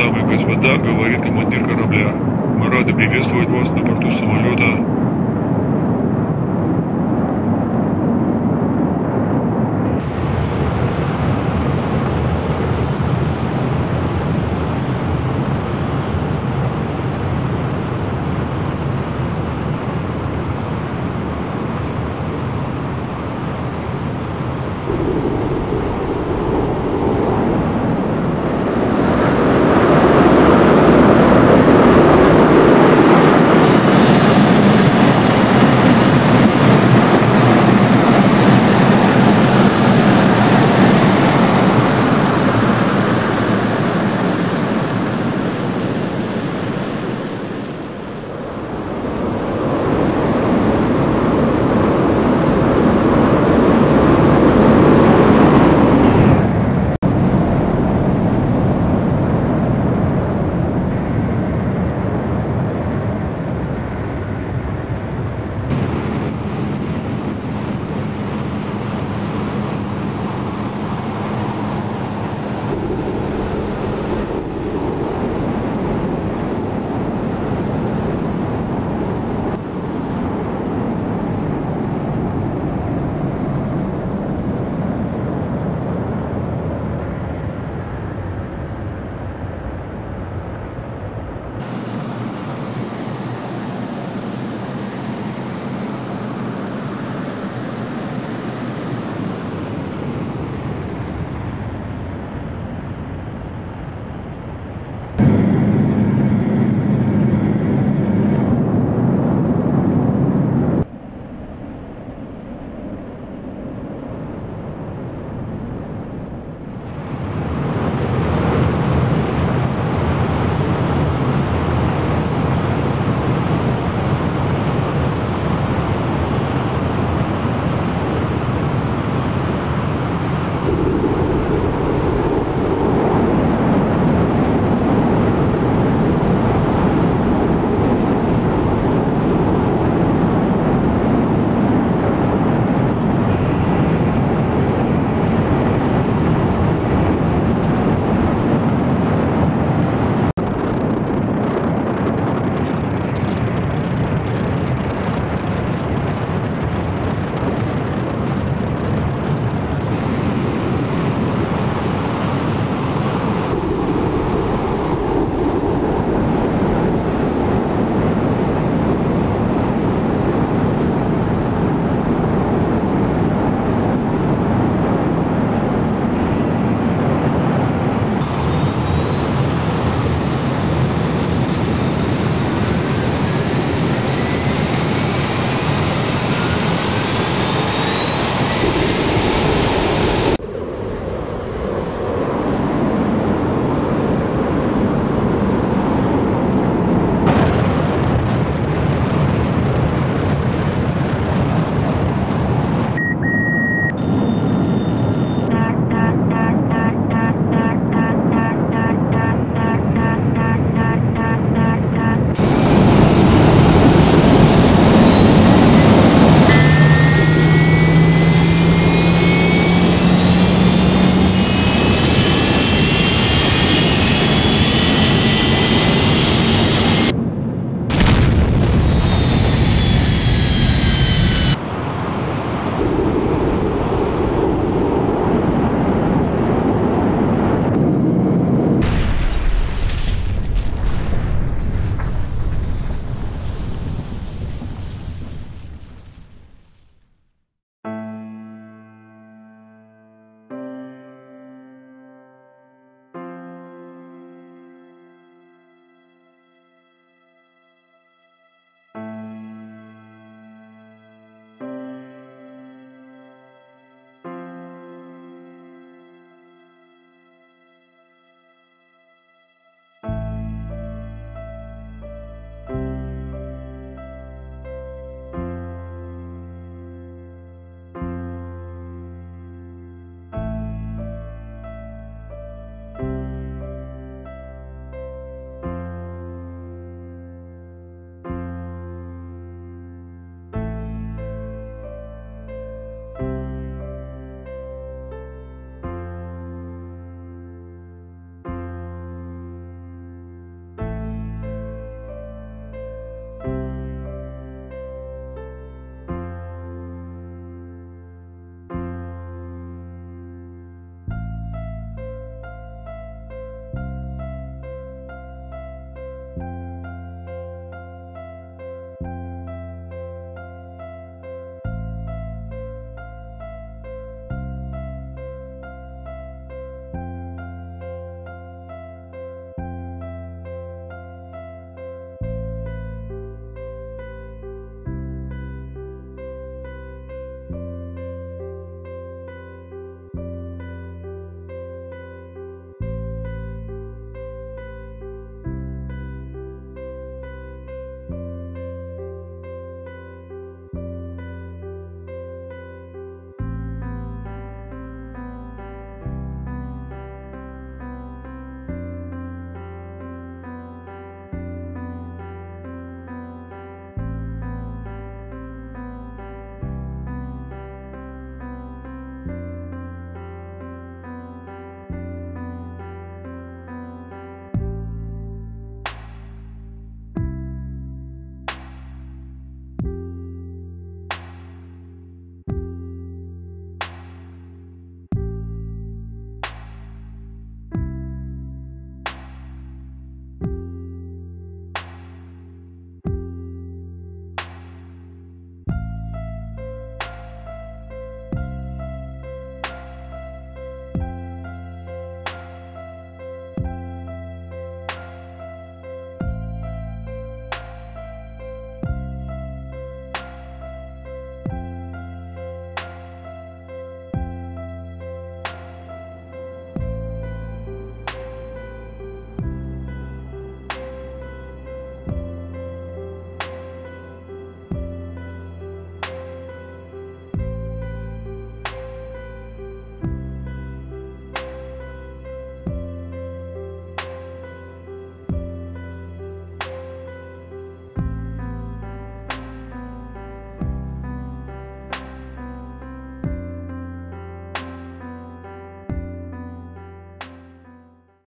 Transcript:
Дамы и господа, говорит командир корабля. Мы рады приветствовать вас на борту самолета